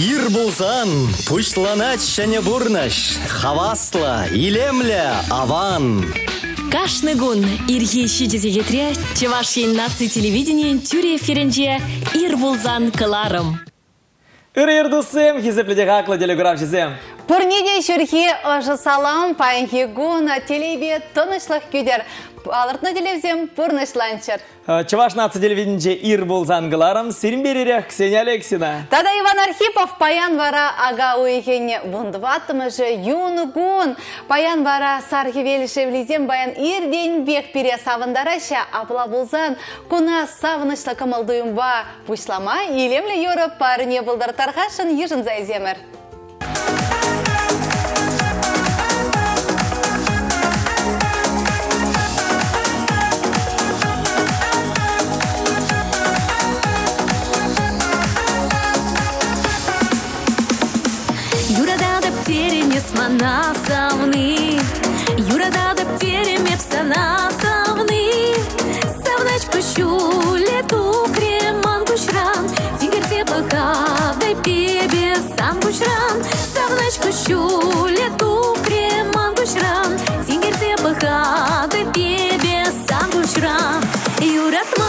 Ир булсан, пушланач және бурнаш, хавасла, илемле, аван. Кашны гун ирге шидезе кетре, Чевашин наци телевидение тюре ференже ир булзан кыларым. Ыр ирдусым, хизепледе хақлы телеграф жезем. Пурниде шүрхи ұжы салам пайынхи гуна телебе тынышлық күйдер. Алыртны телевизем пурнышланчыр. Э, Чаваш наци телевидение ир булзан кыларым, сирин беререк Ксения Алексина. Тада Иван Архипов паян вара ага уйхене бундватымы же юны гун. Паян вара сархи велишевлизем баян ирден бек пере савындараша апла булзан куна савынышлы кымылдыюмба пушлама елемлі Европ парыне булдар тархашын ежін зайземір. теренес мана савны, Юрада деп теремеп сана савны. Савнач кущу лету креман кушран, Тигерте пахавдай пебе сам кушран. Савнач кущу лету креман кушран, Тигерте пахавдай пебе сам кушран. Юрат мазыр сана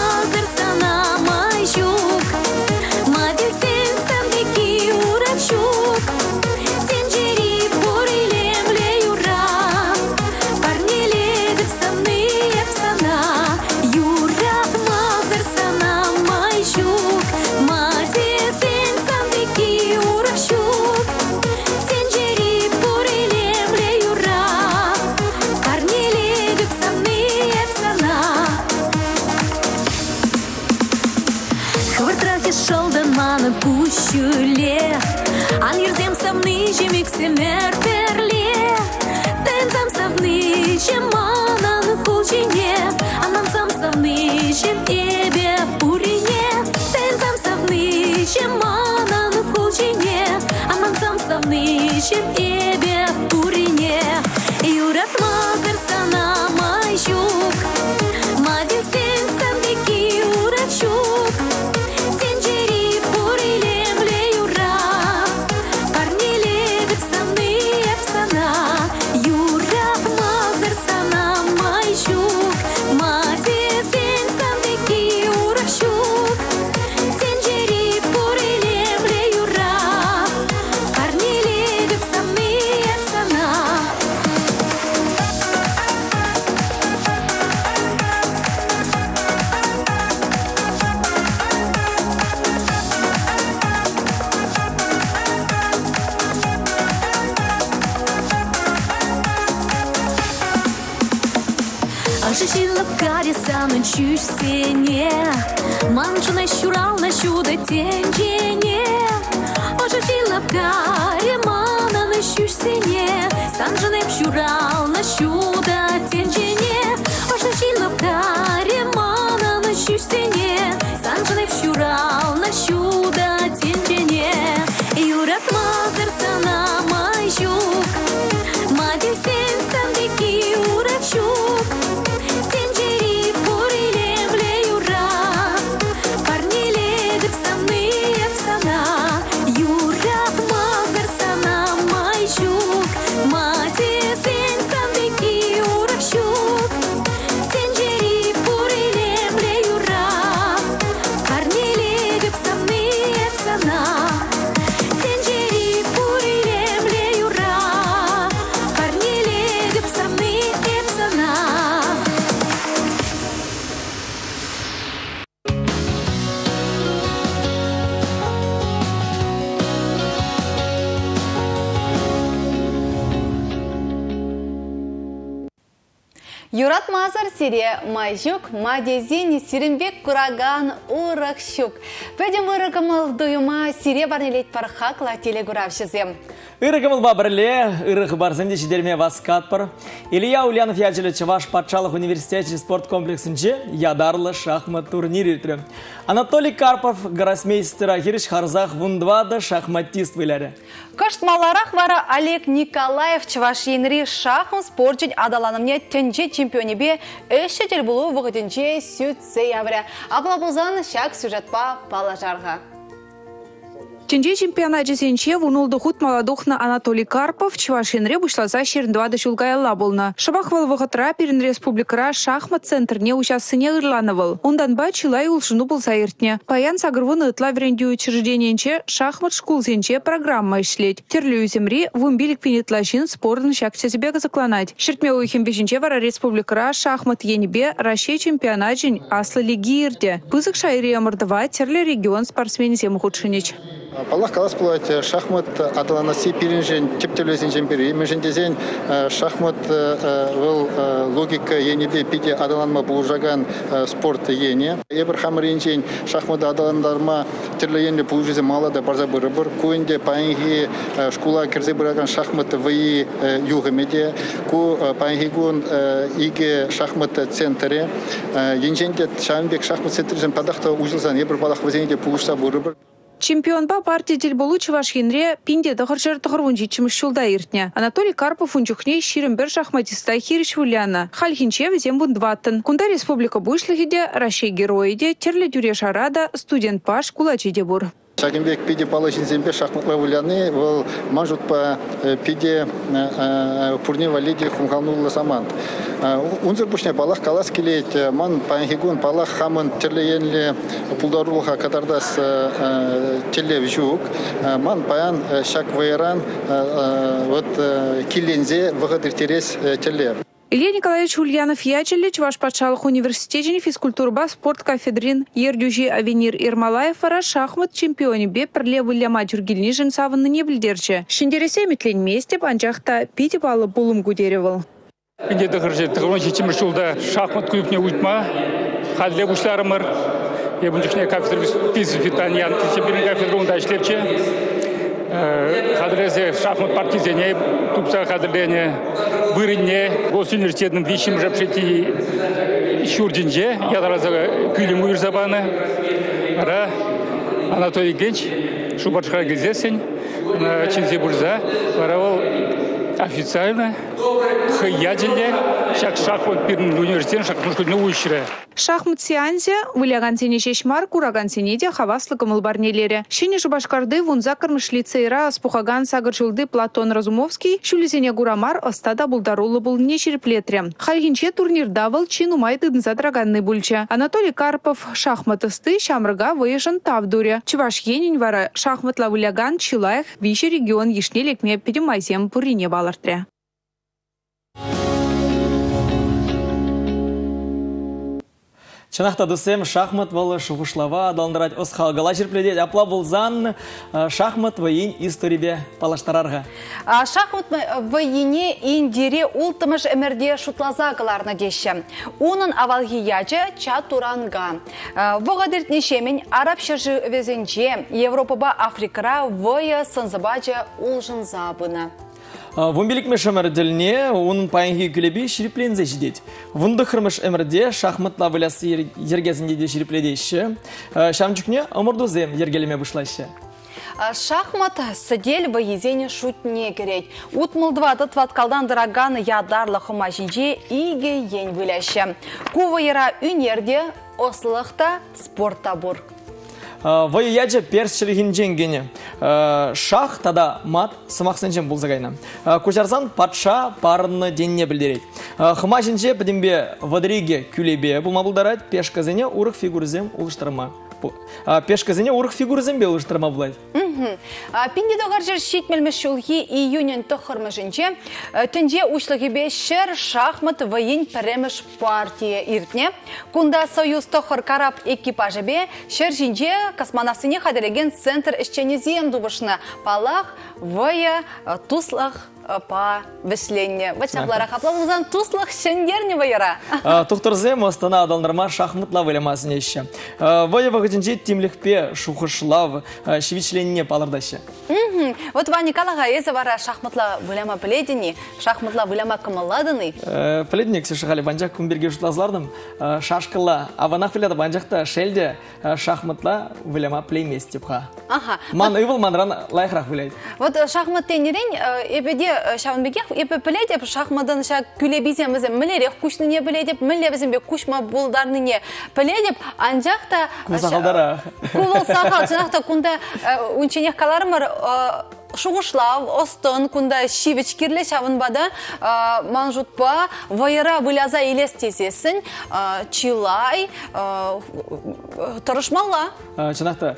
чудеса ночують в сені, на щурал на чудо тенчене, Оживила в каре мана ночують в сені, Санжена щурал на чудо тенчене, Оживила в каре мана ночують в сені, Санжена щурал на чудо тенчене, Юра сире майжук мадезини сиренбек кураган урак щук. Пөдем ырыгымыл дуюма сире барнелет пархакла телегуравшызем. Ирыгымыл бабырле, ырых барзынде шидерме васкатпыр. Илья Ульянов ячелі Чаваш Патшалық университете спорт комплексінде ядарлы шахмат турнир иртірі. Анатолий Карпов, гроссмейстер Ахириш Харзах вундвады шахматист выләрі. Кыштмаларах вара Олег Николаев чывашинри шахмат спортчен адаланымне тенже чемпионебе эші жел бұлу вғыдынче сүт сеявря. Абла бұлзан шак сюжетпа палажарға. Тенже чемпионат жесенче вунулды хут маладухна Анатолий Карпов Чувашинре бушласа шеріндвады шулгаялла болна. Шабахвал вғытра перін республикара шахмат центрне учассыне ырланывал. Ондан ба чилай улшыну болса ертне. Паян сагырвыны ытла веренде учреждениенче шахмат шкулсенче программа ишлеть. Терлю земри вумбилик пенетлашин спорын шакча себе закланать. Шертме уйхем бешенче вара республикара шахмат енебе Россия чемпионат жин аслы лиги ирде. Пызык шайри амырдыва терле регион спортсмени зем худшынич. Паллах калас булат шахмат адаланаси пиринжен тептелесин жемпери. Межендезен шахмат выл логика енеде пиде адаланма булжаган спорт ене. Эбір хамыринжен шахмат адаландарма терлеенде булжезе малада барза бырыбыр. Куинде паинги школа кирзе быраган шахмат вии югымеде. Ку паинги гун иге шахмат центре. Енженде шамбек шахмат центрежен падахта ужылсан эбір балах вазенде булжса бырыбыр. Чемпионба партия делболу Чувашинре пинде тахаржар тахарвунжи чымышчулда иртне. Анатолий Карпов унчухне ширымбер шахматиста хириш вуляна. Хальхинче везем бундваттын. Кунда республика бушлыхиде, Рашей героиде, терле дюре шарада, студент паш кулачиде бур. Шагимбек пиде палашин зембе шахматла вуляны вол мажут по пиде пурне валиде хумханула самант. Унзер бушне палах калас келет ман панхигун палах хамын терлеенле пулдарулха катардас телев жук. Ман паян шак вайран вот килензе вагадыр терес. Илья Николаевич Ульянов Ячелич, ваш патшалық университетіне физкультурба спорт кафедрин Ердюжи Авенир Ирмалаев вара шахмат чемпионе бе пірле вылляма тюргилни жын савынны не білдерчі. Шиндересе метлен месте панчақта пити балы тығырын шечімір жылда шахмат онда ішлепче. Хадрезе шахмат партизене, тупса хадрене, вырынне, гос университетінің вишім жапшети шурдинже, ядараза күйлім уйыр забаны. Ра Анатолий Генч, шубачха гезесен, чинзе бурза, ара ол официально хыяджиле шак шахмат пирн университет шахмат уйшыра. Шахмат сеансе выляган сене шешмар, кураган сене де хаваслы кымылбарнелері. Шене жубашкарды вунза кырмыш лицейра спухаган сагырчылды Платон Разумовский, шулизене гурамар остада булдарулы был не череплетре. Хальгинче турнирда был чин умайды драганный бульча. Анатолий Карпов шахматысты шамрыга выезжан тавдуре. Чуваш енин вара шахматла выляган чилаях вище регион ешнелекме перемайзем пурине балартре. Чынақта дұсым шахмат валы шуғышлава адалындырать осхалгала жерпледе апла болзан шахмат вайын историбе палаштарарға. Шахмат вайыне индере ултымыш әмірде шутлаза кыларны деші. Унын авалги ячы ча туранга. Вғадырт нешемен араб шыржы везенче Европаба Африкара вайы сынзыбачы улжын забыны. Вумбелік меш әмірділіне оның пайынғы күлебе шіріплензе жидет. Вунды қырмыш әмірде шахматла вілясы ергезінде де шірипледеші. Шамчукне ымырдузем ергелеме бұшлайшы. Шахмат сәдел вайезене шутне керет. Утмылдвады тваткалдан дыраганы ядарлы хыма жинже иге ен віляші. Кувайыра үнерде ослықта спортта бұр. Вайы яджа перс шырғинжен гене. Шах тада мат сымақсынжен бұлзағайна. Көжарзан патша парыны денне білдерейді. Хыма жінже підімбе вадриге күлебе бұлма бұлдарайды пешказыне ұрық фигурзем ұлыштырма. Пешказыне ұрық фигурзем бе ұлыштырма бұлайды. Пинде доғар жер шетмелмеш шулхи июнен тұқырмы жінче, түнде ұшлығы шер шахмат вайын піреміш партия иртне. Кунда союз тұқыр карап экипажы бе, шер жінче космонавсыне қадыреген центр ішчені зем дубышына палақ вая туслақ па весленне. Вачаплара хаплавызан туслах шендерне вайыра. Тухтырзем остана адалнырма шахматла вылемасын Вая вағыдынже тимлікпе шухышлав шевичленне палырдашы. Мгм. Вот Ваня Калага, езі вара шахматла выляма біледіні, шахматла выляма кымылладыны. Пледник Ксюша Хали банжақ күнберге жұтлазлардым. Шашқылла, аванақ біледі банжақта шелде э, шахматла вылема плеймес деп ха. Ман ывыл манран лайқырақ біледі. Вот э, шахмат тенерен, эбеде эбе біледеп шахмадан ша күлебиземізі мілерек күшніне біледеп, мілебізімбе күшма болдарныне біледеп, анжақта... Кулсақалдара. Кулыл сақал, жанақта күнда үнченех каларымыр шуғышлав, остын, күнда шивіч кирле шавынбада манжутпа, вайыра выляза елес тезесін, чилай, тұрышмалла. Чынақта,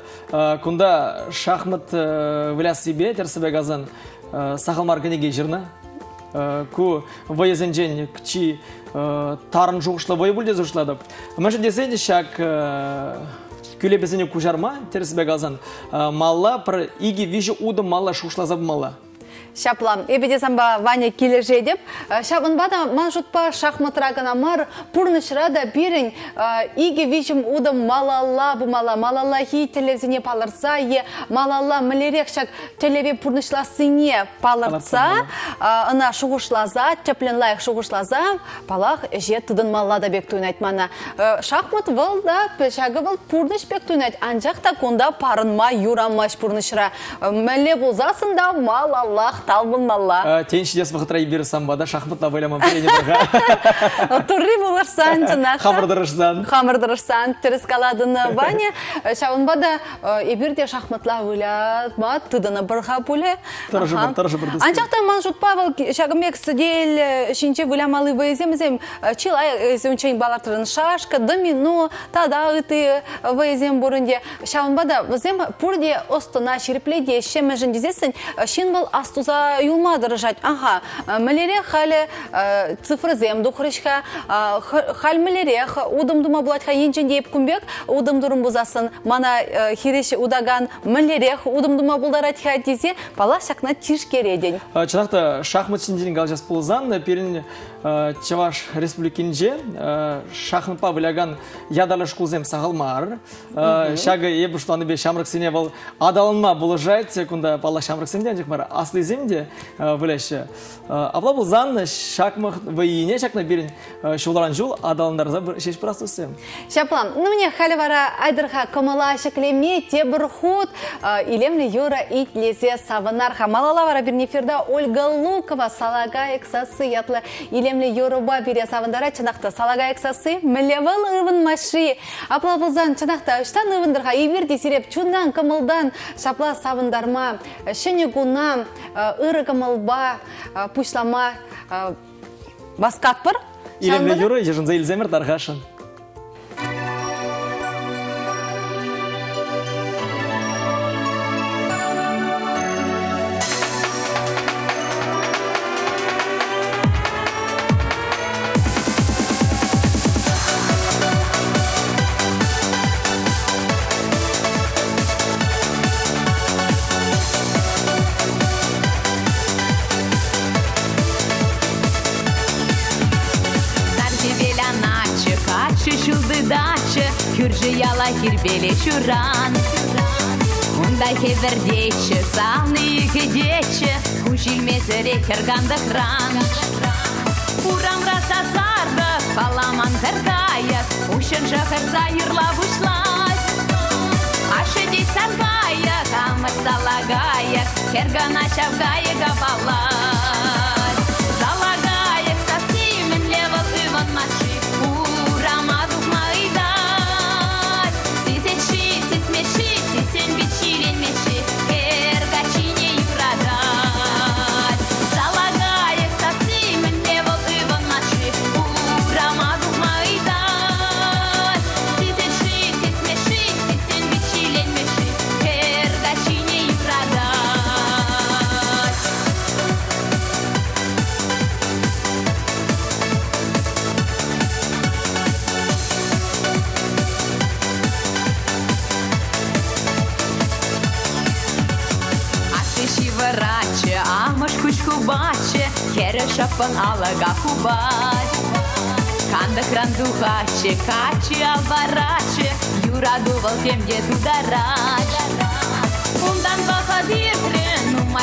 күнда шахмат віляс себе терсібе газан сақалмар кенеге жырна. Ку вайызен кчи тарын жуғышла вайы бүлде зұшладып. Мәші десейді шак күлебесіне кужарма терсібе газан. Малла пір иги вижі уды малла шушлазаб малла. Шаплам, эбеде самба Ваня кележе деп, шабын бада манжутпа шахматрагана мар пурнышрада бирин иге вижим удым малалла бумала, малалла хи палырса, е малалла мілерек шак телеве пурнышласыне палырса, ына шуғышлаза, теплен лайық шуғышлаза, палах же тыдын маллада бек туйнайтмана. Шахмат выл да, шагы выл пурныш бек туйнайт, анжақта кунда парынма юрамаш пурнышра. Мәле малаллах талбылмалла. Теншидес вақытра бері самбада шахматла вайламан перене бірға. Турри болырсан жына. Хамырдырышсан. Хамырдырышсан, терес каладыны Ваня. Шаунбада эбирде шахматла вылядма, тыдыны бірға пуле. Бір дұсты. Анчақта манжут Павел шагымек сидел шинче вайземзем, чилай зөнчен балартырын шашка, домино, тада ыты вайзем бурынде. Вазем пурде остына шин был астуза юлма дырыжать. Ага, мэлере халі цифры зем духрышка, хал мэлере удым дума булать ха енчен дейіп күмбек, удым дұрым бұзасын, мана хиреші удаган мэлере удым дума булдарать ха дезе, пала шакна тиш кереден. Чынақта шахмат синдерин галжас пулзан, перін Чаваш республикинже шахматпа выляган ядалы шкулзем сағалмар. Шағы ебі штаны бе шамрық сене бұл адалынма бұлыжайт, секунда пала шамрық сенде анжық мар аслы земде вылеші. Абла бұл зан шахмат вайине шакна берін шуларан жул адалындарза бір шеш бір астусем. Шаплам, ну мне халі вара айдырға камала шеклеме те бір худ илемлі юра ит лезе савынар хамалала вара бір неферда Ольга Лукова салага эксасы ятлы илемлі Yoruba бире савындара чынақта салага эксасы мілевіл ывын маши. Апла бұлзан чынақта үштан ывындырға ивер десереп чундан кымылдан шапла савындарма, шыне гуна, ыры кымылба, пушлама баскат бір. Илемлі юры ежінза илземір дарғашын. Кирбеле чуран Унда хевердече, саны хедече Кушилмезере керганда кран Урам раса сарда, паламан кыргая Ушын жахырса юрла бушлай Ашы дейсан гая, камыр салагая Кергана шавгая габалай шапан алыға кубай Канда крандухаче, каче, авараче, юраду волтемге тударач. Кундан баха биртре, ну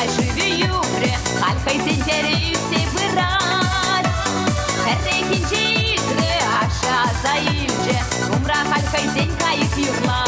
se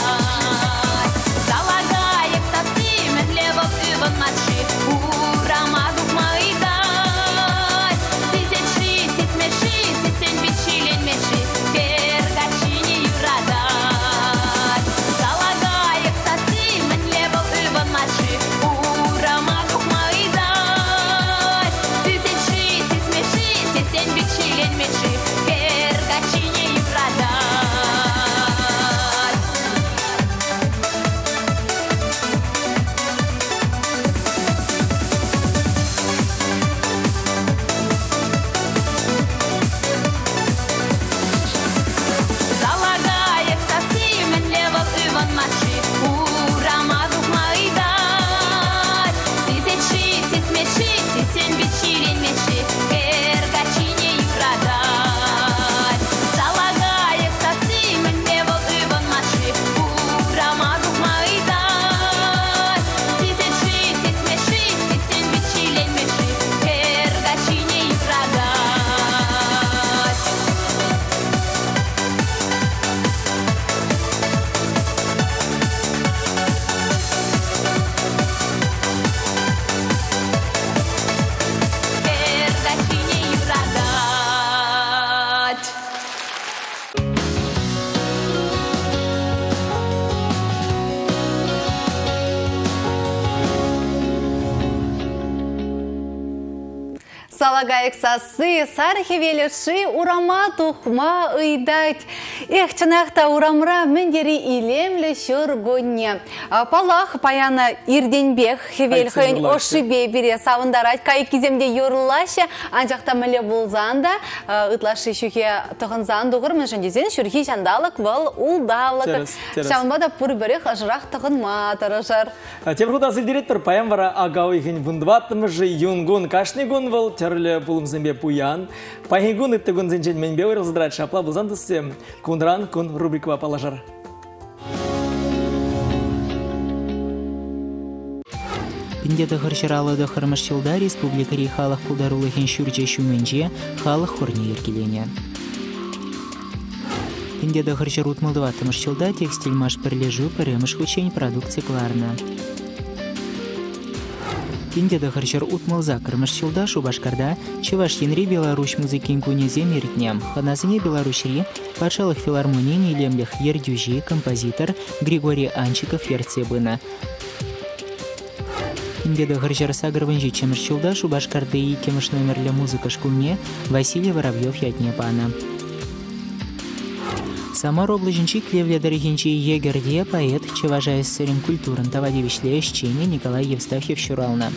like, сасы, сархи велеші урама тухма ыйдать. Эх, чынақта урамра міндері илемлі шүргөнне. Палах паяна ирденбек хевел хойн ошибе бере савындарать. Кай киземде юрлашы, анжақта мүлі болзанда, ытлашы шүхе тұғынзан дұғыр мүшін дезен шүрхи жандалық бұл улдалық. Шамбада пұр бірек ажырақ тұғынма тұрышар. Темірхуда директор паян вара агау ихин бундватымыжы юнгун кашнигун выл терлі пулымзымбе пуян. Пахигун иттігун зінчен менбе ойрылзыдрат шапла бұлзан тұсем кундран кун рубрикова палажар. Пиндеді ғыршыралыды қырмышчылда республикари халық пулдарулыхен шүрже шүменже халық хорне еркелене. Пиндеді ғыршыр утмылдыва тымышчылда текстиль маш пірлежу піріміш хүчень продукцияларына. Пиндеді ғыршыр утмылза кырмышчылда шубашкарда Чевашинри Беларусь музыкин кунезе миртнем. Ханасыне Беларусьри патшалық филармонии лемлях ердюжи композитор Григорий Анчиков ерцебына. Индеді ғыржар сагырвынжи чеміршілда Шубашкарды и кемыш номерлі музыка шкулне Василий Воробьев ятне пана. Самар облажинчи клевледарихинчи егерде поэт чеважая сырым культурын тавадевишле ищене Николай Евстафьев Щурална.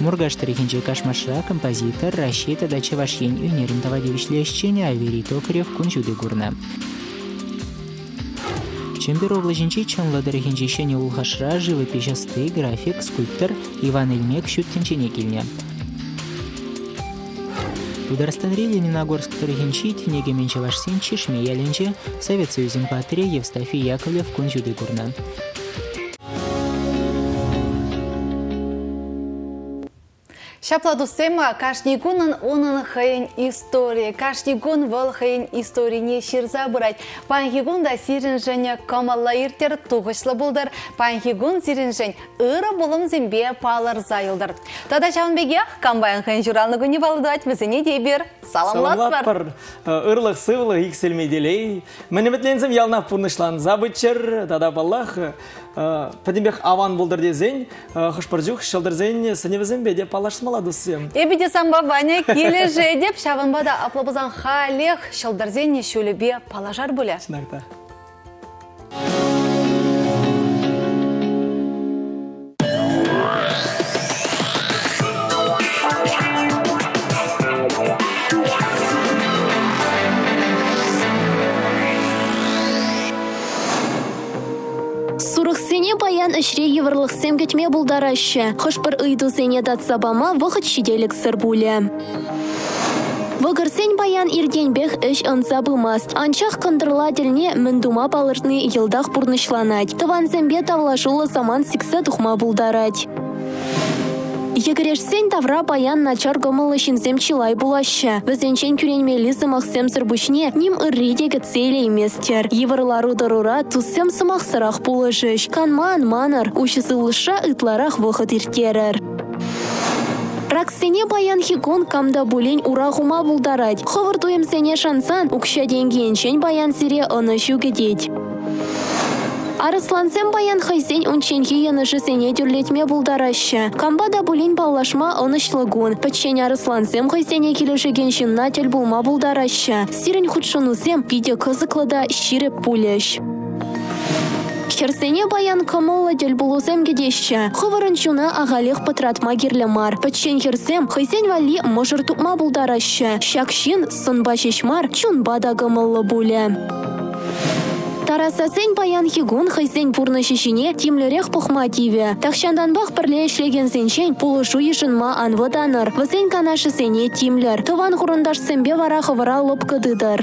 Мургаштарихинчи кашмаша композитор Рашита да чевашень юнерин тавадевишле ищене Аверий Токарев кунчуды гурна. Чембер облажинчи чанладарихинчи шене улхашра живописчасты график скульптор Иван Эльмек щуттинчене килне. Дударстан Лениногорск Тургенчи, Тенегемен Чевашсин, Чешме Ялинче, Совет Союзин Патре, Евстафий Яковлев, Кунзюды Гурнан. Шапладу сема кашнигунын онын хайын история. Кашнигун вал хайын историне ширза бұрайд. Панхигун да сирин және камалла иртер туғышлы болдар. Панхигун сирин жен ыры болым зембе палар зайылдар. Тада беге камбайын хайын журалны күні балыдуать візіне дейбер. Саламлат бар. Ырлық сывылы икселмеделей. Мәнеметлензім ялна пурнышлан забычыр. Тада баллах Падимбек аван болдыр дезен, хышпыржух шылдырзен сыневізен беде палашсмала дұсым. Эбеде самба ваня келе жедеп, шавынбада аплабызан халех шылдырзен шөлебе палажар бөлі. Шынақта. Паян ішре еврлық семгетме бұлдарашы. Хошпыр ыйду зене датсабама вғыт шиделік сыр бұлі. Вăгырсен баян ирденбех эш ынса бымас. Анчах кындырла ділне міндума балыртны йылдах бурнышланать. Тыван зембе тавлашулы заман сиксе тухма булдарать. Егерешсен тавра баян начар гомылы шинзем чилай булашы. Візенчен күренмелі сымақсем сырбушне ним ырридегі цели еместер. Еврлару дарура туссем сымақ сырақ булышыш. Канман манар, ушысылыша ытларах вұқыт иртерер. Раксене баян хигон камда булень урахума булдарать. Ховыр туемсене шансан, укша денгенчен баян сире аны шугедеть. Арыслансем баян хайсен унченхи янышы сене дүрлетме булдарашы. Камбада булин баллашма онышлыгун. Пачен арыслансем хайсене келешеген шынна тел булма булдарашы. Сирен худшунусем пиде кызыклыда ширеп пулеш. Херсене баян камолла дел булузем гедеща. Хывырын чуна агалих патратма гирлемар. Пачен херсем хайсен вали можыр тупма булдарашы. Шакшин сынба шешмар чун бада гамалла буле. Тарасасен баян хигун хайсен пурны шишине тимлерех пухма тиве. Тахшанданбах пірле ішлеген сенчен пулышу ешынма анваданыр. Высен канашы сене тимлер. Тыван хурындаш сенбе вара хывыра лопкыдыдыр.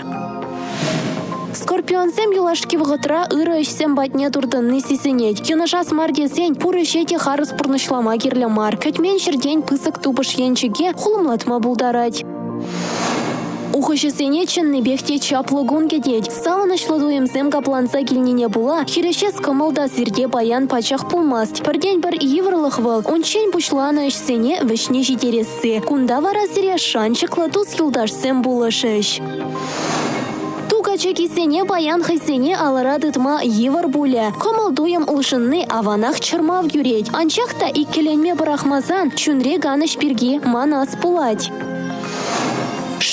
Скорпионсем юлашки вғытра ыры ішсем батне турдынны сисенет. Юнышас мардесен пуры шете харыс пурнышлама кирлемар. Кәтмен шерден пысык тупыш енчіге хулымлатма булдарать. Ухышысене чынны бехте чаплыгун кедет. Саунышлы дуемсем капланса килнине була, хирещес кымылда сирде баян пачах пулмаст. Пірден бір иврлых выл, ончен пушланы ішсене вишне житересі. Кунда вара сире шанчықлы туз юлдашсем булышыш. Тугача кисене баян хайсене алыра дытма евар буле. Комал дуем улшынны аванах чырмав юреть. Анчақта иккеленме барахмазан чунре ганыш манас пулать.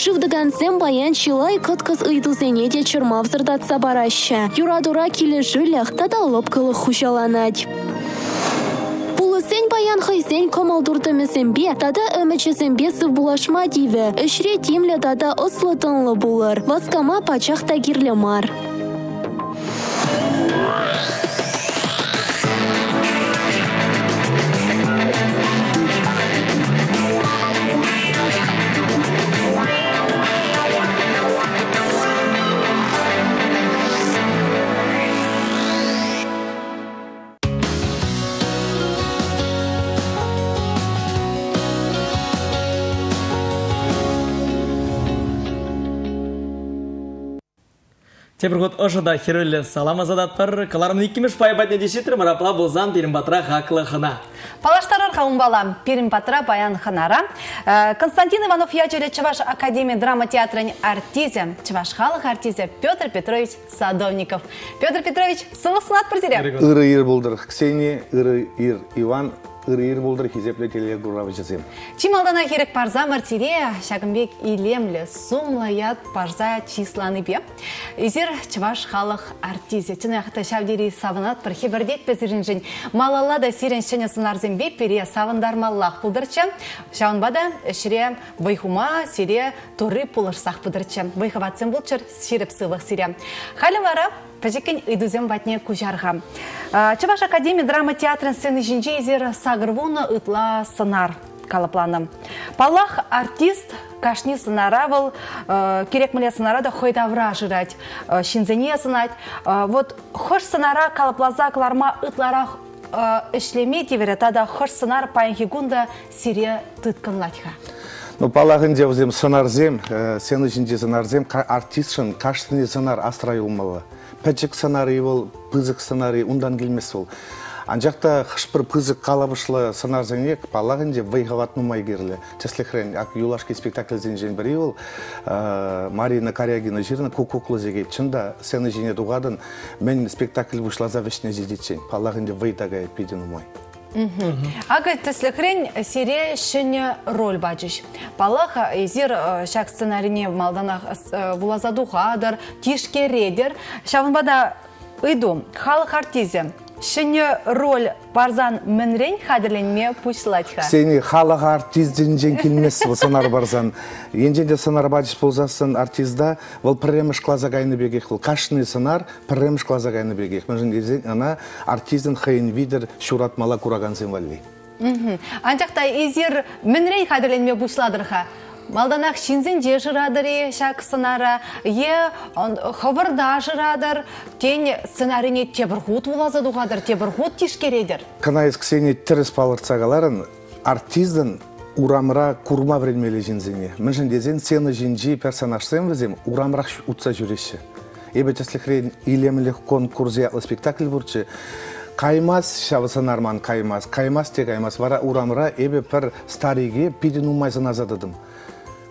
Шывдыгансем баян чилай кыткыз ыйдузене де чырмав зырдатса бараща. Юрадура киле жылях тада лопкылы хушаланать. Пулысен баян хайсен комалдурдымесембе, тада өмечесембе сыв булашма диве. Үшре тимле тада ослы тынлы булыр. Васкама пачах тагирле мар. Тебіргот ошыда хирөлі салам азадаттар, калармын иккіміш пайбатне дешетір марапла болзан перім батра хақлы хына. Палаштарар қауымбала Перім Патра Баян Ханара. Э, Константин Иванов ячеле Чеваш Академия драма театрын артизе, Чеваш халық артизе Петр Петрович Садовников. Петр Петрович, сылысынат бірзере? Ыры ир болдыр. Ксения, ыры ир Иван, ыры ир болдыр. Хизепле теле гурабы жасем. Чималдана керек парза мартире, Шагымбек илемлі, сумлы яд парза числаны бе. Изер Чеваш халық артизе. Чыны яқыта шавдері савынат бір хебірдет безірін жын. Малала да сирен шыны сынарзен бе пере савындар маллақ бұлдырчы. Шауынбада шіре вайхума сире туры пулышсақ бұдырчы. Вайхаватсен бұлчыр ширіп сывық сире. Халі вара Пәжекен үйдузем батне күжарға. Чываш Академия драма театрын сцены жинже езер сағырвуны ұтла сынар калапланы. Палах артист кашни сынара был керек міле сынара да хойдавра жырать, шинзене сынать. Вот хош сынара калаплаза кларма ытларах ішлеме девере, тада хош сынар паянхигунда сире тытканлатьха. Ну, палагын девзем сынарзем, сені жинде сынарзем, артистшын каштыне сынар астрай умалы. Пәчік сценарий бол, пызык сценарий, ундан келмес ол. Анжақта хышпыр пызык қалабышлы сценарзене палагын де вайхават нумай керлі. Чеслихрен, ак юлашки зен бірі ол, Марина Карягина жирна кукуклы зеге. Чында сені жіне дуғадын, мен спектакль бұшлаза вешіне жедетчен. Палагын де вайтагай пиден умай. Ага тісліхрен сире шыне роль бачыш. Палаха езір шак сценарине малданах вулазаду хадыр, тишке редер. Шавынбада ыйду, халық артизе. Шыне роль барзан мінрен хадырленме пучлатьха. Сені халық артизден жен келмес бұл сынар барзан. Енженде сынар бачыш болзасын артизда, бұл пірреміш клазагайны бегек, бұл қашны сынар пірреміш клазагайны бегек. Мүжін кезен ана артизден хайын видер шуратмала кураган сен валли. Анчақта езір мінрен хадырленме пучладырха. Малданақ шинзен же жырадыр шак сценара, е хавырда жырадыр, тен сценарине тебір ғут улазы дұғадыр, тебір ғут тишкередір. Канайыз ксені тіріс палырцагаларын, артиздің урамра курма времеле жинзене. Мыжын дезен сені жинжи персонажсем візем урамрақ утса жүреші. Эбе теслихрен илемлих конкурс ятлы спектакль бурчы. Каймас шавысын арман каймас, каймас те каймас. Вара урамра эбе пір стариге пидин умайзын азадыдым.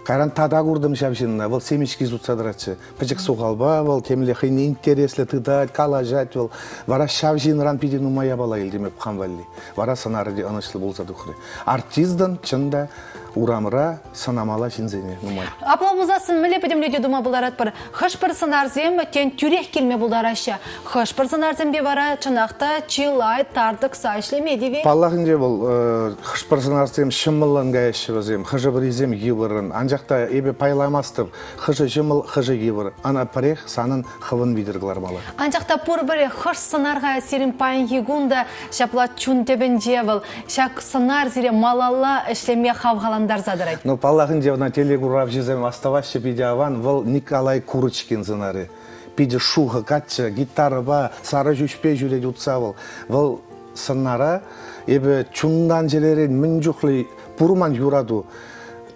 Кайран тада курдым шавшинна, вол семечки зутсадырачы. Пычык суғалба, вол темле хыйны интереслі тыдать, калажать, вол. Вара шавшин ран пидин умая бала елдемеп хамвалли. Вара санары де анышлы болса духры. Артиздан чында урамра санамала шинзене нумай. Аплабузасын міле пөдемледе дума бұларат бір. Хыш бір сынарзем тен түрек келме бұлдарашы. Хыш бір сынарзем бе бара чынақта чилай тардық сайшлеме деве. Паллахынде бұл хышпырсын арсем шымылын гайшы бізем, хыжы бір изем евырын. Анжақта ебе пайламастып, хыжы жымыл, хыжы евыр. Ана парех санын хывын бидіргілар малы. Анжақта пұр бірі хыш сынарға серін пайын егунда шапла чун тебен жевыл. Шак сынар зире малалла ішлеме хавғаландар задырайды. Ну, паллахынде вна телегурав жезем аставашы бидяван, выл Николай Курочкин зынары. Пиде шуға катча, гитара ба, сары жүшпе жүреді ұтсавыл. Выл сынара, ебе чундан желерен мін жүхлі пурман юраду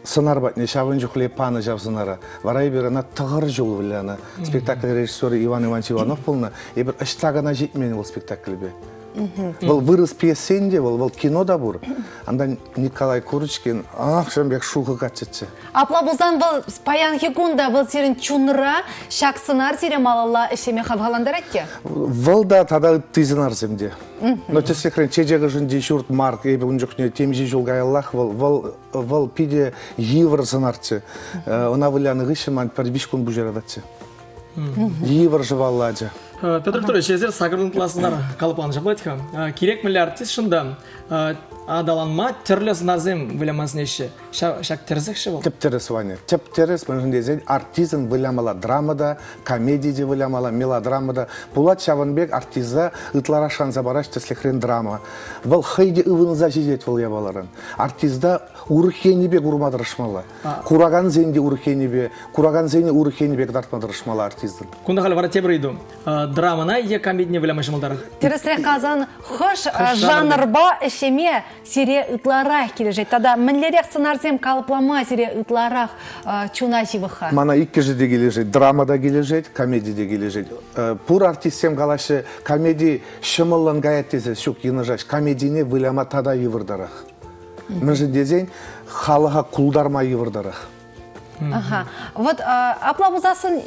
сынар батне шавын жүхлі паны жав сынара. Варай бері на тығыр жол віляна. Спектакль режиссері Иван Иванович Иванов болна. Ебір іштағана жетмені ол спектакль бе. Бұл вырыс пьесенде, бұл, бұл кино да бұр. Анда Николай Курочкин, ах, жамбек шуғы катчетчі. Апла бұлзан бұл паян хекунда бұл серін чунра шак сынар зире малалла ішлеме хавғаландар әтте. Выл да тада тызынар земде. Но теслехрен чежегі жынде шурт марк, ебе унжықне темжи жол гайаллах, выл, выл, выл пиде евр зынарчы. Она выляны гышыман пір бишкун бұжерадатчы. Евр жывалладжы. Петр Петрович, езер сагырдың классынар қалыпан жаплайтқа. Керек мілі артист шында. Адаланма түрлі сынарзем вылямасын еші. Шак терзікші бол? Теп терес ваня. Теп терес мыжындезен артизм вылямала драмада, комедияде вылямала, мелодрамада. Пулат Шаванбек артиза ытлара шанза бараш теслехрен драма. Вал хайде ывыныза жедет выл ябаларын. Артизда урхенебе урмадырышмала. Кураган зенде урхенебе, кураган зене урхенебе дартмадырышмала артиздың. Кунда халі вара тебір Драмана е комедия вылямашы молдары. Тересірек қазан хыш жанрба ішеме сире ытларах кележет. Тада мінлерек сценарзем калыплама сире ытларах чуна живыха. Мана икки жиде кележет, драмада кележет, комедияде кележет. Пур артистсем галашы комедий шымылын гаятезе шук йынажаш. Комедийне выляма тада евырдарах. Мыжы дезен халыға кулдарма евырдарах. Ага. Вот аплабузасын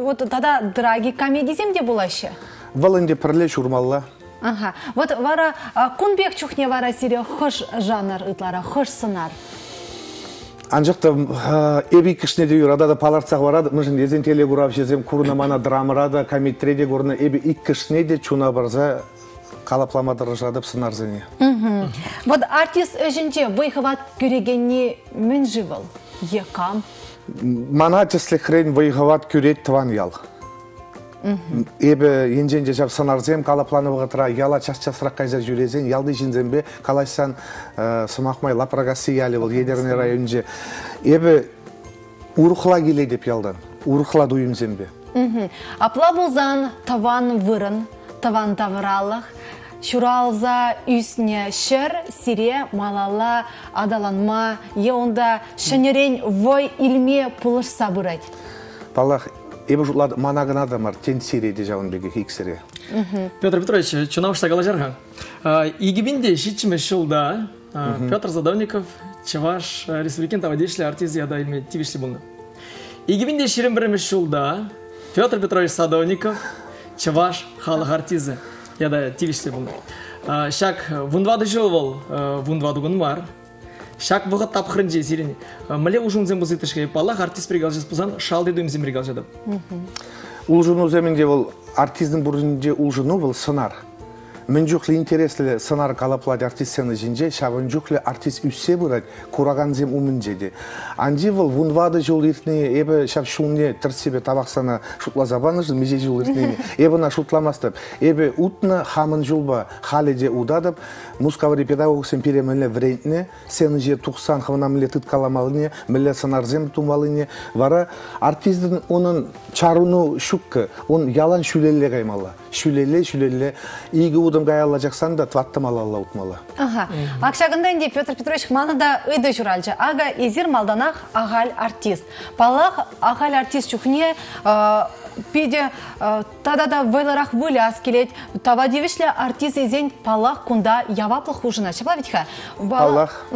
вот тада драги комедизем де булашы. Валынде пірле шурмалла. Ага. Вот вара кунбек чухне вара сире хыш жанр ытлара, хыш сынар. Анжақта эби кішіне де юрада да паларцақ барады, мұжын дезен теле курав жезем курна мана драмырада, комитреде көріні эби ик кішіне де чуна барза қалапламадыр жадып сынар зене. Вот артист өжінже выхыват көрегенне мін живыл, екам. Мана теслі хрен выйғават күрет тван ял. Эбі енжен жешап сынарзем калапланы вғытыра яла час часырақ қайза жүрезен ялды жинзембе калайсан сымақмай лапрагаси ялі бол едеріне районже. Эбі урхла келе деп ялдан, урхла дуйымзембе. Апла болзан таван вырын, таван тавыралық, Шуралза үсіне шыр, сире, малала, адаланма, е онда шынерен вой илме пулыш сабырайд. Палах, эбі жұтлады манагын адамар тен сирейде жауын беге хиксере. Петр Петрович, чунавыш сагала жарга. Игибинде шитчиме шылда Петр Задовников, Чаваш республикин тавадешли артист яда илме тивишли булды. Игибинде ширин біріміз шылда Петр Петрович Садовников, Чаваш халық артизі яда тивишли булды. Шак вундвады жыл бол, вундвады күн бар. Шак бұғы тапқырын же сирен. Міле ұжын зем бұзы тішке палақ артист бригал жес бұзан шалды дөм зем бригал жадым. Улжыну земінде бұл артиздің бұрынже улжыну бұл сынар. Мен жүхлі интереслі сынар калаплады артистсені жинже, шавын жүхлі артист үссе бұрад, кураган зем умын жеді. Анжи бұл вунвады жол ертіне, ебі шав шуне тірсебе табақсана шутла забаны жыл, меже жол ертіне, ебіна шутламастып, ебі утны хамын жолба халеде удадып, мускавари педагогсен пире мүлі врентіне, сені же тұткаламалыне, мүлі сынар зем тумалыне, вара артистің оның чаруну шуккі, он ялан шүлелі қаймалы. Шүлеле шүлеле игі удым гаялла жақсан да тваттым алалла утмала Ага. Акшагында инде Петр Петрович маны да ыйды журалжы. Ага эзир малданах агаль артист. Палах агаль артист чухне э, пиде тада да вайларах выляс келет. Тава девишле артист эзен палах кунда яваплы хужина. Чапла витха. Аллах.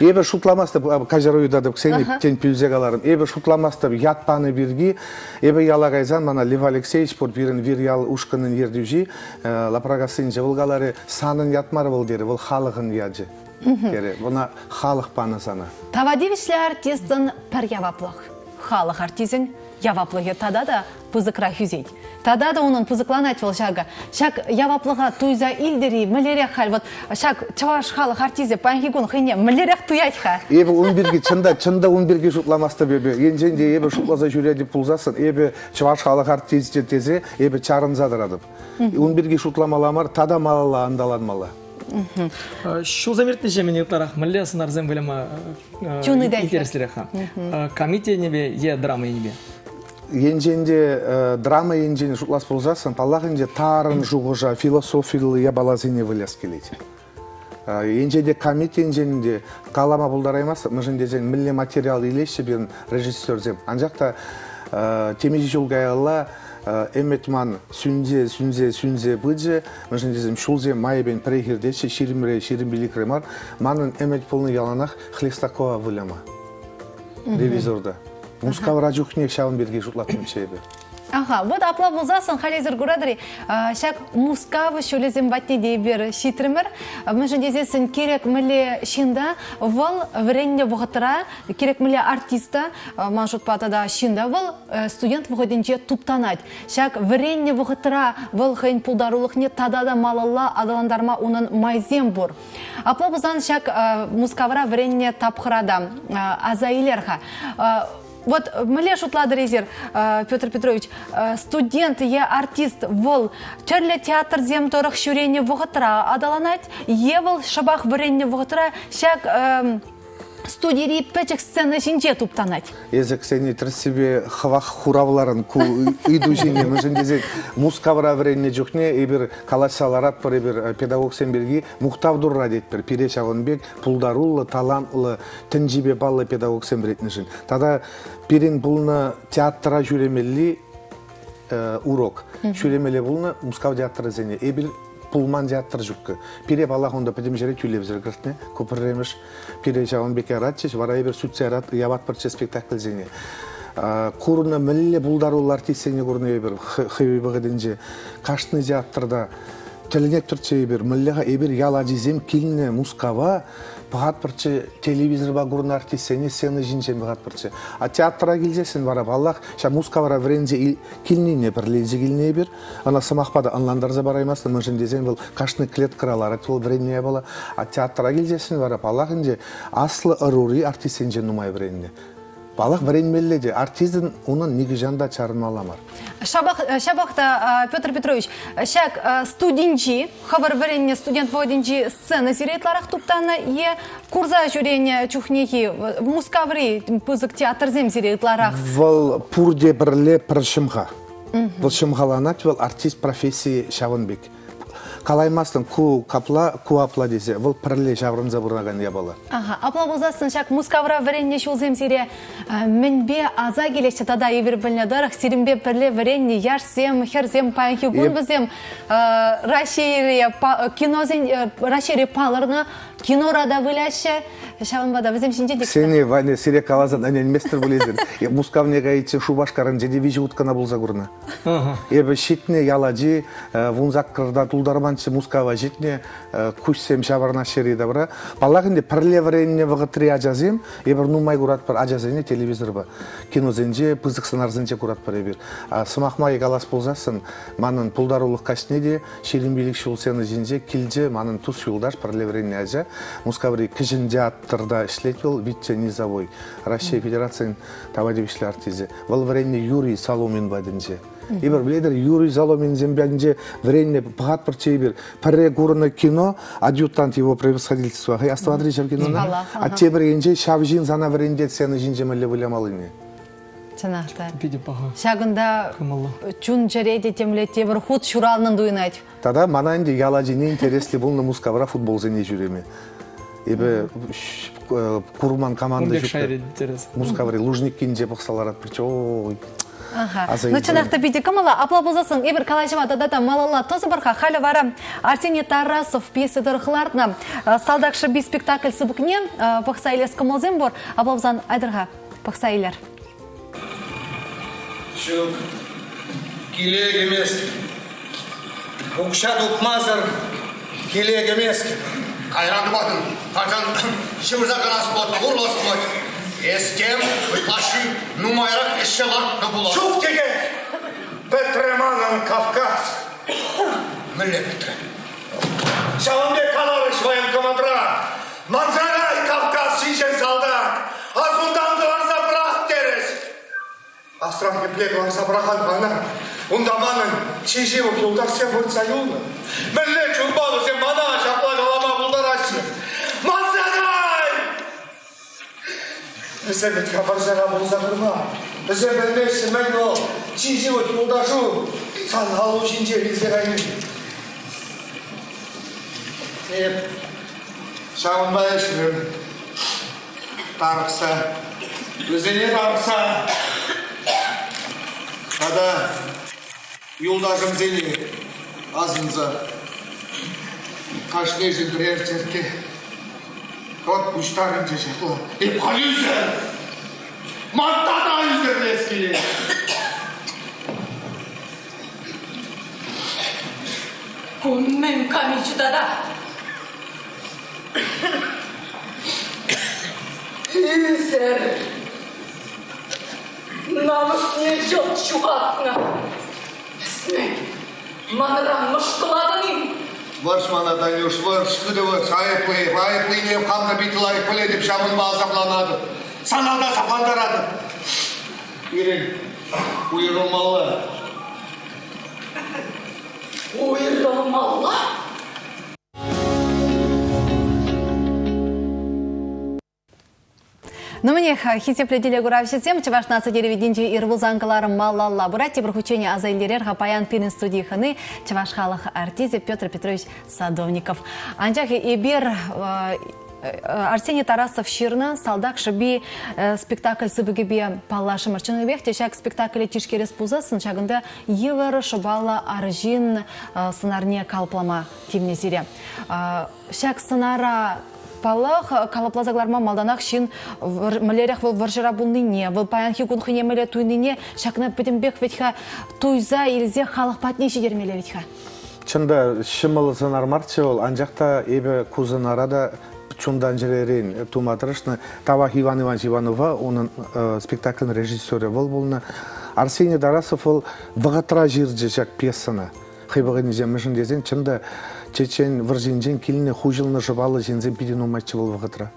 Ебі шутламасты кажар уйдады ксени тен пюлзег аларым. Ебі шутламасты ятпаны бирги. Ебі ялагайзан мана Лев Алексеевич пор бирин вир ял ушкынын ердюжи. Лапрагасын жывылгалары санын ятмары бол дері. Бұл халығын яджы. Кере, бұна халық паны сана. Тава девишле артистын пір яваплых. Халық артизин яваплығы тада да пызыкра хүзейд. Тада да оның пызыклан айтвал шага. Шак яваплыға туйза илдери, мілерек хал. Вот шак чаваш халық артизе панхигун хыне мілерек туять ха. Ебі он бирге чында чында он бирге шутламасты бебе. Енженде ебі шутласа жүреді пулзасын. Ебі чаваш халық артиз тезе ебі чарын задырадып. Он бирге шутламаламар тада малала андаланмала. Шу замертнеше минутларах мілле сынарзем білімі Чуны ха. Комитет небе, е драма небе. Енженде драма енжене болжасын паллахынде тарын жуғыжа философиялы я балазине вылез келеді енжеде комит енженде калама булдар аймас мыжындезен милле материал илеші бен режиссерзем анжакта темежи жолгайалла эметман сүнзе сүнзе сүнзе быджы мыжындезем шулзе майбен прехирдечи ширимре ширимбиликремар манын эмет полны яланах хлестакова выляма ревизорда. Мускав радиохне шавын берге жутлатын чебе Ага, вот апла болзасын халезер гурадри, шак мускавы шөлезем батне дейбер шитример, же дезесін керек міле шинда, вол вренне вғытыра, керек міле артиста, маншут патада шинда, вол студент вғыденче туптанать. Шак вренне вғытыра, вол хайн пулдарулықне тадада малалла адаландарма унын майзем бур. Апла болзан шак мускавра вренне тапхырада, азаилерха. Вот міле шутлады резер, Петр Петрович, студент е артист вол, черле театр зем торық шүрене вғытыра адаланать, е вол шабах варенне вғытыра, шак студири печек сцена жинже туптанать. Езек сені себе хвах хуравларын ку иду жине мүжіндезе мускавра вренне жүхне ебір каласаларат бір ебір педагог сен берги мұқтавдурра дейт бір пире шағынбек пулдарулы талантлы тінжибе баллы педагог сен беретін жин. Тада пирин бұлны театра жүремелі урок. Жүремелі бұлны мускав театры зене. Ебір пулман театр жүккі. Пире бала хонда педем жере тюлебзер кіртіне, көпірреміш, пире жауын беке аратчеш, варай бір сүтсе арат, ябат бірче спектакль зене. Курны мілі бұлдарулы артистене көріне бір хыви бұғыдынже, каштны театрда тілінек түртсе ебір, міліға ебір яла жезем келіне мускава, бұғат бірче телевизор ба көрін артистене сцена жинжен бұғат бірче. А театра келзесін барап, Аллах, ша мускавара врензе келнене бір лензе келне бір, ана самақпада анландарза бараймасын, мұжын дезен бұл қашны клеткаралар, бұл вренне бала. А театра келзесін барап, Аллах инде аслы ырури артистен жен нумай вренне. Балақ вренмелледе, артиздің оның неге жанда чарынмаламар. Шабах, шабахта Петр Петрович, шак студенчи, хавар варенне студент водинчи сцена зиретларах туптана е курза жүрене чухнехи мускаври пызык театр зем зиретларах. Вол пурде бірле пір шымға. Вол шымғаланат, вол артист профессии шавынбек. Калаймастын ку капла ку апла десе вол пірле жаврынза бурнаган ябала Ага, апла болзасын шак мускавра варенне шулзем сире. Менбе аза келеште тада ивер білнедарах сиринбе пірле варенне яшсем херзем панхи гунбызем рашире кинозен рашире палырны кинорада выляще шавынбада бізем шинже дек сене ваня сире калазан анен местер булезен мускавнега итсе шубашкарын жеде вижи уткана булза гурна эбе шитне ялади вунзаккырда тулдарманчы мускава житне кушсем шабарна шерида бара балагынде пірле варенне вагытри ажазем эбір нумай курат бар ажазене телевизор ба кинозенже пызык сынарзенже курат бар эбир сымакмай галас болзасын манын пулдарулык кашнеде ширин билик шул сені жинже килже манын тус юлдаш пірле варенне ажа мускаври кижин театрда иштейт бул вице низовой россия федерацияның тавадевишлі артизи вал варенне юрий соломин бадинже Ибір біледір Юрий Заломин зембянже вренне пахат бір пірре көріні кино, адъютант его превосходительства. Хай аставадри жав кино. А те бір енже шав жин зана вренде сені жинже мәлі вылямалыне. Паха. Шагында чун жереде темлете бір худ шуралның дуйнать. Тада мана инде яладине интересли булны мускавра футбол зене жүреме. Эбе э, курман команда. Мускаври лужникин же бақсалар атпырчы. Ой. Ага. Азай Ну инде. чынақта биде кымала апла болзасын эбір калайшыма дадата малала тозы бірха халі вара Арсений Тарасов пьесы дырхылардна салдакшы би спектакль сыбыкне пықса илес кымылзен бор апла болзан айдырға пықса илер. Şu келек емес ұқшат ұқмазыр келек емес қайранды батын таржан шымырзақын асып батын ұрласып батын естем выплаши нумайрақ іші лартны бұлар Чук теге Петреманан Кавказ. мүлде бітірі Шалымбек Каларыш военкоматра. Манзарай Кавказ шишен солдат. Азундан дуарса брах тереш. Астран кеплек ларса брахан бана. Ундаманын чиши вот юлдар сен будет союзно. Мелле чурбану сен мана шапла Bize bir kabarcana bulsa kırma. Bize belli işlemek yok. Çiğci o yoldaşı. San halı şince bize gayrı. Hep шағынбай ішілім тарықса өзіне тарықса ада юлдашым зене азынза қашне жіндірер жерке от ұштарын жешақла и полюзер мантада үзерлескеле Гүнмен камичудада. Изер. Намыс не жол чуғатна. Сне. Манырам мұшқыладың. Варш мана Данюш, варш кыды варш, айыплы не қамна битыл айыплы деп шамын базапланады. Санада сапандарады. Ирен, уйырылмалы. Ойырылмалла. Ну мне хите пределе гуравши тем, че ваш нация телевиденче ирвузан каларым малалла. Бурати бір хучение азайлерер хапаян пинин студии ханы, че ваш халах артизе Петр Петрович Садовников. Анчах ибер э, э, Арсений Тарасов ширна, салдак шыби э, спектакль сыбыгебе паллашы мырчыны бек, тешак спектакль тишкерес пузасын, чагында евер шыбала аржин сынарне калплама тивнезире. Э, Шак сынара Палах калаплазагларма малданах шин вар- малерях выл варжыра булныне, выл паянхи кунхыне мэле туйныне, шакна пытымбек ветха туйза илзе халық патне шидермеле ветха. Чында шымылы сынар марчы ол, анжақта ебі кузын арада чундан жерерин туматырышны Тавах Иван Иванович Иванова, оның э, спектакльн режиссері бол болны. Арсений Дарасов ол вғатыра жирджі жак пьесаны. Хыбығын жемішін дезен, чында чечен выржинжен киліне хужылны жыбалы жензен пиден умайтчы бол вғатыра.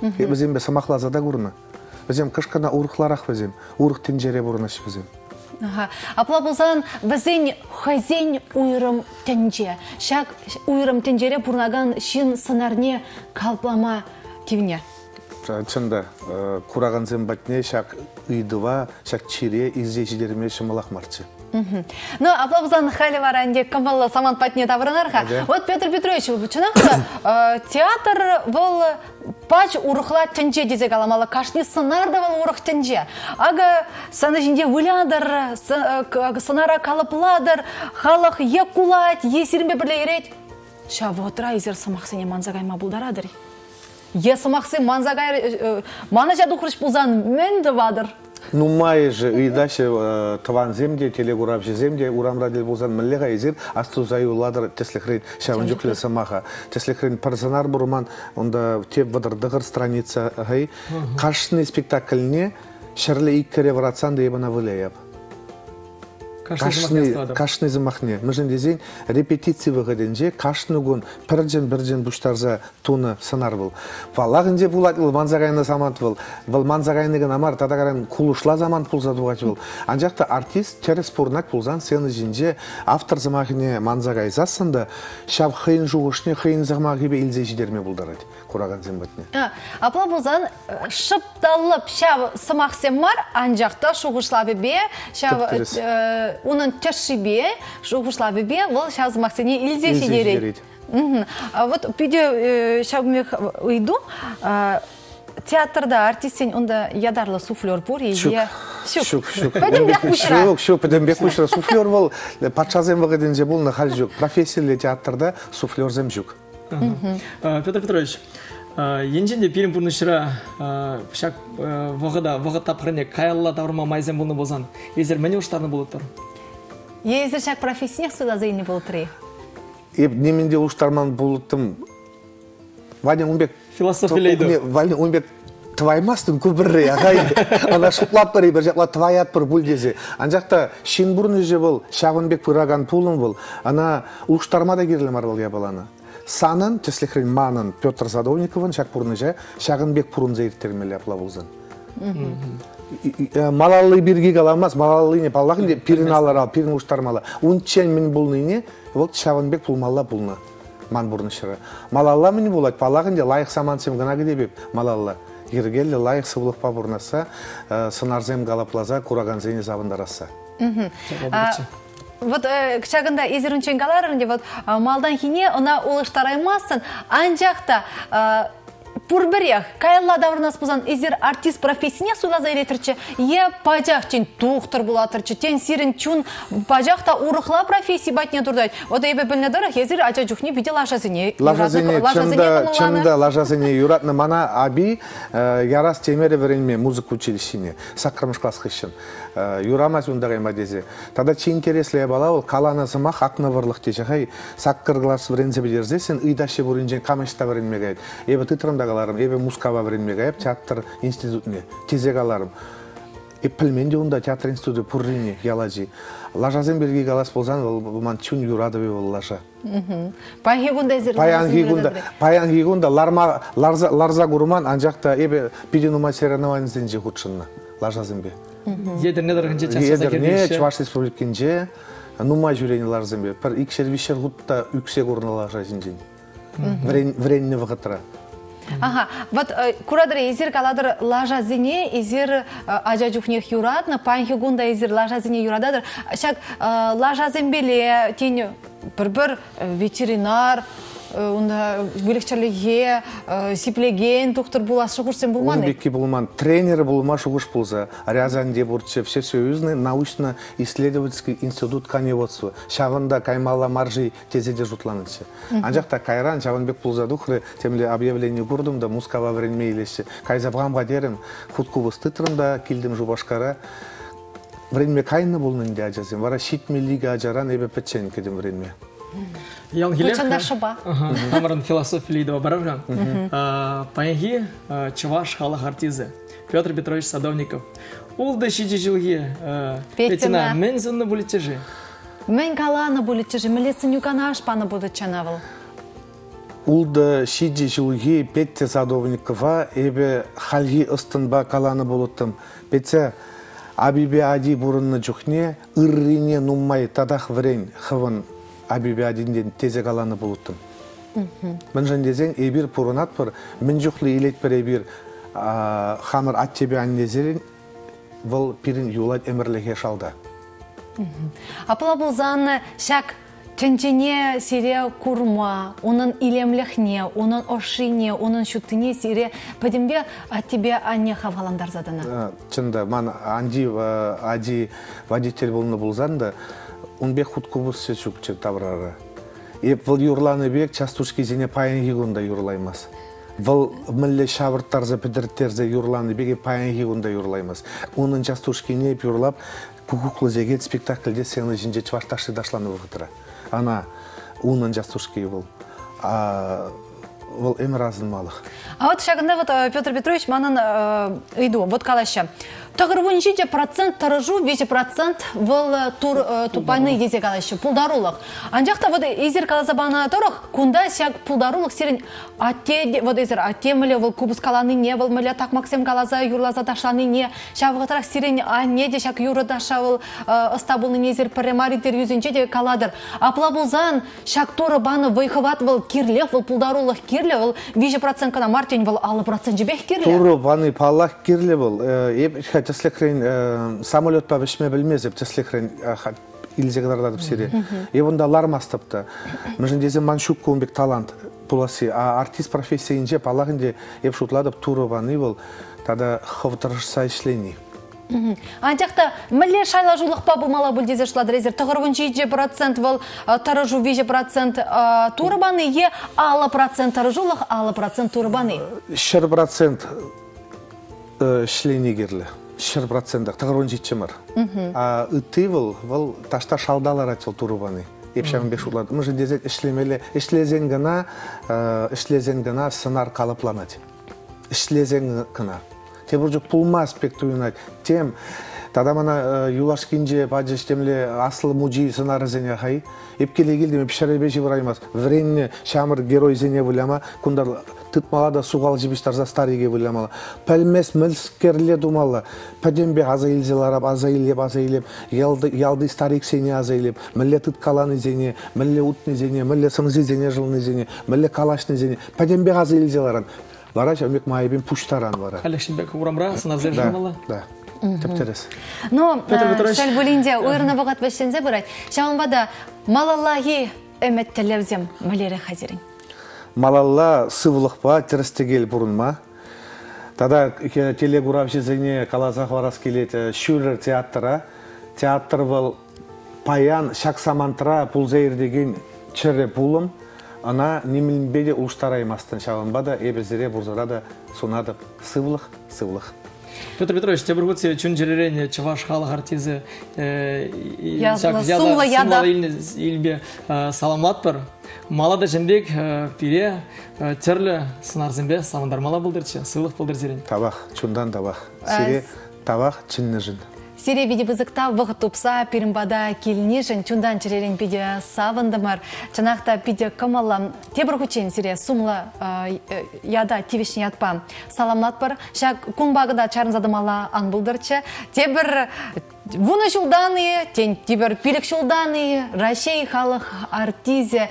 Бізем бе самақлазада көріні. Бізем кышкана урықларақ бізем, урық тенжере бұрыныш бізем. Ага. Апла болсан бізен хазен уйрым тенже. Шак уйрым тенжере пурнаган шин сынарне калплама тивне. Чында, э, кураган зембатне шак ыйдыва, шак чире изде жидерме шымалақ марчы. Ну, аплабызан халі варанде камбалла саман патне таврынарха. Ага. Вот Петр Петрович, чынақта э, театр был пач урухла тенже дезе каламала кашни сынар да был урух тенже. Ага саны жинде вылядар, сы- э, к- сынара калыпладар, халық е кулать, е сирімбе бірле ерет. Ша вотра изер сымақсыне манзагайма булдарадыр. Е манзагай, э, э, мана жаду хрыш булзан менді вадыр. Ну май же ыйдаше э, тыван земде, телегурав же земде, урамра дел бозан миллега изир, асту заю ладыр теслихрин, шавын жүкле самаха. Теслихрин парзанар бурман, онда теп вадыр дығыр страница гай, кашны спектакльне, шарле иккере врацан да ебана вылеяп. Кашны замахне мыжын дезен репетиция выгоденже кашны гон піржен біржен буштарза туны сынар был. Валагынде булат был манзагайны замант был. Был манзагайныгын амар тадагаран кулушла замант пулза дугач был. Анжакта артист через пурнак пулзан сцена жинже автор замахне манзагай засында шав хыйын хыйын илзе жидерме кураган зембатне апла болзан шыпталып шав сымақсем бар анжақта шуғышлабы бе шав оның тешшибе шуғышлабы бе ол шав сымақсене илзе жидерет вот пиде шавмех уйду театрда артистен онда ядарлы суфлер бур и я Шук, шук. Пойдем бек пушра. Шук, шук, пойдем бек пушра. Суфлер бол, патшазем вагаден же бол на хал жук. Профессиялы театрда суфлер зем жук. Петр Петрович, енженде пирим пурнышыра шак вағыда вағыт тапқырыне каялла таврма майзен бұны бозан. Езер мәне ұштарны болып тұр? Езер шак профессияқ суда зейні болып тұр? Еп неменде ұштарман болыттым. Ваня Умбек. Философилейді. Ваня Умбек тваймастын көбірре ағай ана шуплап бари бір жақла тваят бір бұл дезе ан жақта шинбурны же бол шағынбек пыраган пулын бол ана уштарма да кирилем арбал я баланы санын теслихрин манын петр садовниковын шакпурны же шағынбек пурун зейртермеле апла болзан малаллы бирги каламас малаллы не паллахын пирин алар ал пирин уштармала унчен мин булныне вот шағынбек пулмалла пулны ман бурны шыры. Малалла мини булат паллахын де лайық саман сем гына гидебеп малалла. Ергелі лайық сывлықпа бұрнаса сынарзем галаплаза кураганзене забындараса вот кчагында эзерунчен галарынде вот малдан хине она улыштараймасын анжакта пурберех кайла даврнас бузан изер артист профессияне сулаза иретирчи е пажах чин тухтыр булатырчы тен сирин чун пажахта урыхла профессия батне турдайт. Вот эбе билнедорах езер ача жухни биде лашазине лашазине чында чында лашазине юратны мана аби ярас темере веренме музыка училищине. Сакрамыш класс хышын юрамас ундагай мадезе тада чи интересле бала ол калана сымах акнывырлык теше хай саккыр класс верензе бидерзе сен ыйдаше буринжен камешта веренмегайт эбе тытрымда каларым эбе мускава веренмегайып театр институтуне тезек аларым эппилмен де унда театр институты пуррине ялажи лажазен берги галас болсан ол ман чун юрадыбе бол лажа паянгигунда эзер паянгигунда паянгигунда ларма ларза ларза гурман анжакта эбе пидинума соревнованиесин же худшынна лажазенбе едернедергинче едерне чуваш республикинче нума жүрени зембе пір икшер вишер гутта үксек урналажа жинжин вренне вагытра Ага, вот курадыр изер каладыр лажа зине, изер ажа жухнех юрадна, панхи гунда изер лажа зине юрададыр. Шак лажа зембеле, тень бір-бір ветеринар, онда бөлекчелиге сиплеген доктор буласы шугурсен булманы. Бекки булман тренер булма шугуш булза. Рязань де бурче все союзный научно-исследовательский институт коневодства. Шагында каймала маржи тезеде жутланычы. Анжакта кайран Шаванбек булза духры темле объявление курдум да мускава време илеші. Кайзабғамға дерім хутку выстытрым килдим жубашкара. Време кайны булнын де ажазым. Вара шит миллига ажаран эбе печен кедим време. Ян Гилех. Кучанда шыба. Тамарын философ лидова барарга. Паяги чуваш халық артизы. Петр Петрович Садовников. Ул да шиджи жылги. Петина, мен зонны булитежи. Мен каланы булитежи, милесы нюкана ашпаны буду чанавыл. Ул да шиджи жылги Петте Садовникова эбе халги ыстынба каланы болуттым. Петсе Абибе ади бурынны жүхне, ыррине нуммай тадах врен хывын абибе адинден тезе каланы болуттым. Мынжан дезен эбир пурунат пыр, мин жүхлі илет бір эбир хамыр ат тебе аннезерин, выл пирин юлат эмірліге шалда. Апыла болзан шак Ченчене сире курма, onun илемлехне, onun ошине, onun шутыне сире падембе от тебе анне хаваландар задана. Чында, ман анди ади водитель болны болзанда, он бек хуткубус се чукче таврары. Еп выл юрланы бек частушки зене паян гигунда юрлаймас. Выл мілле шабырттарза пидірттерзе юрланы бек паян гигунда юрлаймас. Оның частушкине юрлап, пукуклы зегет спектакльде сені жинже чварташты дашланы вғытыра ана унын жастушки был а ол эми разын малых а вот шагында вот петр петрович манын ыйду вот калаша Тағырвын жиде процент тарыжу, веже процент выл э, тур э, тупаны дезе калашы, пулдарулық. Анжақта вот езер каласа бана тұрық, кунда сяк пулдарулық серін атте, вот езер атте мүлі выл кубус каланы не, выл мүлі так максим каласа юрлаза ташланы не, шавғытырақ серін а не де шак юры таша выл ыстабылны незер премаритер юзінче де каладыр. Апла бұлзан шак туры баны вайхыват выл кирлев, выл пулдарулық кирле, выл веже процент кана мартин выл алы процент жебех кирле. Туры баны паллах кирле был. Еп теслекрен самолет па бішме білмез, еп теслекрен илзе кадарда сире. Еп онда лармастыпты. Мүжін дезе маншук көмбек талант пуласи. А артист профессия инже паллахынде еп шутладып туры баны был. Тада хывтырышса ишлени. Антяқта мүлі шайла жулықпа бұлмала бұл дезе шладырезер. Тұғырвын жейде процент бұл тарыжу веже процент турбаны е алы процент тарыжулық, алы процент турбаны. Шыр процент шлени Шыр процент тұғырвын жейде мар. А бұл, бұл ташта шалдалар атыл турбаны. Епшамын бек шулады. Мұжы дезет ішлемелі, ішлезен гына, ішлезен гына сценар қалыпланады. Ішлезен гына тебір жүк пулма аспекті уйнать тем тада мана юлаш кинже бажы штемле асыл мужи сынары зене хай эпкеле келдим эпшаре беши враймас времени шамыр герой зене вылама кундар тытмалада сугал жибиштар за стариге вылямала пәлмес мілскерле думала пәдембе аза илзеларап аза илеп аза илеп ялды ялды старик сене аза илеп мілле тыткаланы зене мілле утны зене мілле сымзы зене жылны зене мілле калашны зене пәдембе аза илзеларан Вара жамек майбин пуштаран вара. Халешинбек урамра сыназы жамала. Да. Тептерес. Но шәл бөлінде уйрны вағат бәшензе бұрай. Шамбада малаллахи әметтелевзем малері хазирин. Малалла сывлықпа терістегел бұрынма. Тада телегуравши зене калазақ варас келет шүрер театра. Театр был паян шаксамантра пулзейр деген чыры пулым ана немилбеде уштараймастын шалынбада эбезере бурзарада сунадып сывлых сывлых Петр Петрович, тебе бургутсе чун жеререне чаваш халық артизы сумла яда илбе саламат бар. Малада жембек пире терлі сынарзымбе самандар мала бұлдырчы, сывлық бұлдыр зерен. Табақ, чундан табақ. Сире табақ, чинны жын. Сире биде бізікта вғыт тупса, пирімбада келінешін, чундан черерен биде савындымыр. Чанақта биде кымылы, тебір хүчен сире сумлы яда тивешін ятпа саламнат бар. Шак күнбағыда чарынзадымала ан бұлдырчы. Тебір Вуны жылданы, тен тибер пилік жылданы, Рашей халық артизе,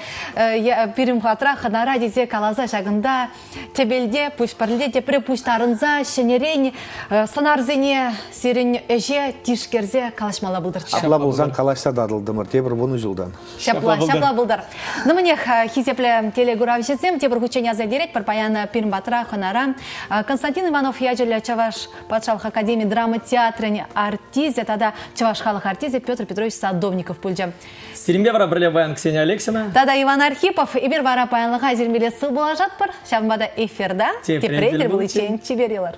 пирим хатра ханара дезе калаза шагында, тебелде, пушпарле, депре пуштарынза, шенерен, санарзене, сирен эже, тишкерзе калашмала бұлдырчы. Шапла бұлзан калашса дадылдымыр, тебір вуны жылдан. Шапла, шапла бұлдар. Нымынех хизепле телегурав жезем, тебір хученя задерет, парпаяна пирим батра ханара. Константин Иванов яджеля Чаваш Патшалық Академии драмы театрыне артизе, тада Чаваш халық артизе Петр Петрович Садовников пульджа. Сиримбе вара бірле баян Ксения Алексина. Тада Иван Архипов, ибір вара паянлыға зермеле сы бола жатпыр. Шамбада эфирда, тепретер бұл ичен чеберелер.